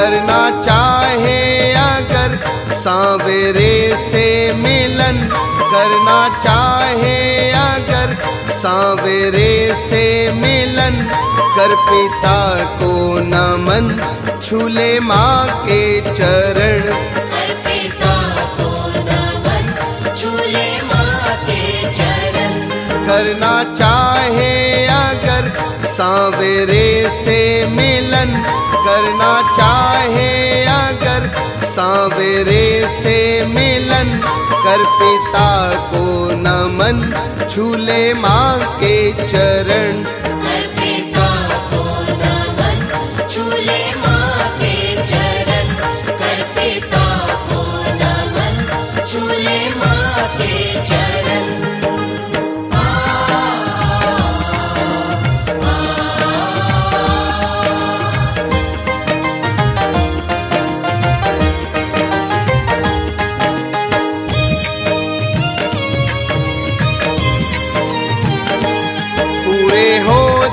करना चाहे, अगर सांवेरे से मिलन करना चाहे, अगर सांवेरे से मिलन कर पिता को नमन छूले माँ के चर सांवेरे से मिलन करना चाहे अगर। सवेरे से मिलन कर पिता को नमन, झूले माँ के चरण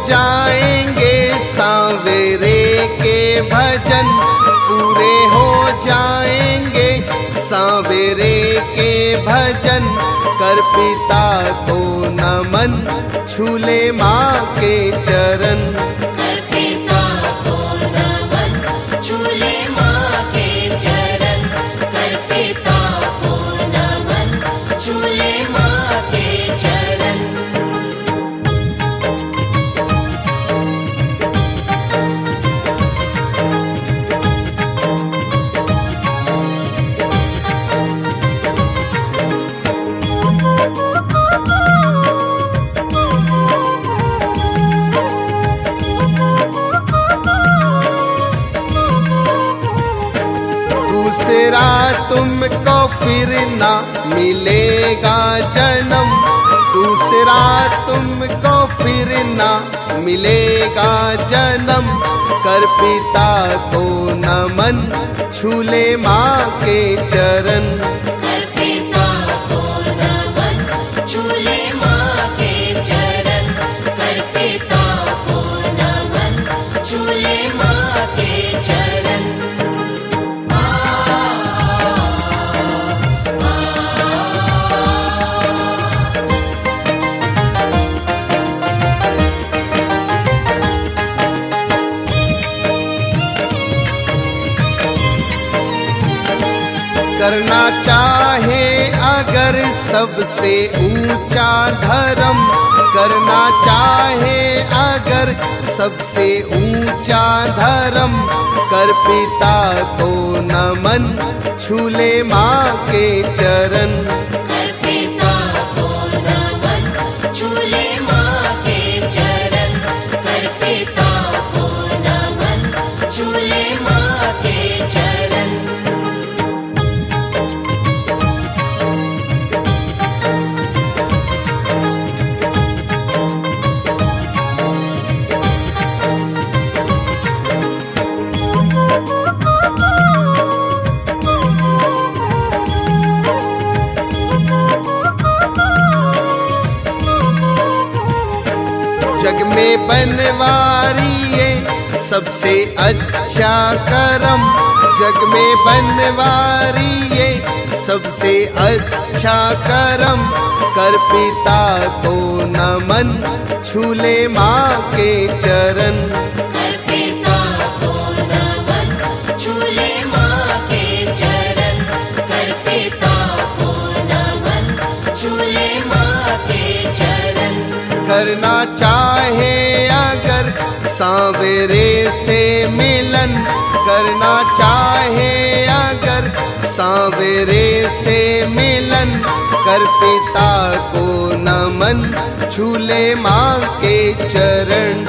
जाएँगे सांवेरे के भजन। पूरे हो जाएँगे सांवेरे के भजन। कर पिता को नमन, छूले माँ के चरण। कर दूसरा तुमको फिर ना मिलेगा जन्म। दूसरा तुमको फिर ना मिलेगा जन्म। कर पिता को नमन, छूले माँ के चरण। करना चाहे अगर सबसे ऊँचा धर्म। करना चाहे अगर सबसे ऊँचा धर्म। कर पिता को नमन छूले माँ के चरण। में बनवारी ये सबसे अच्छा करम जग में बनवारी ये सबसे अच्छा करम कर पिता को नमन छूले माँ के चरण। कर पिता को नमन झूले माँ के चरण। कर पिता को नमन झूले माँ के चरण। करना चाहे सांवेरे से मिलन करना चाहे अगर। सांवेरे से मिलन कर पिता को नमन, झूले माँ के चरण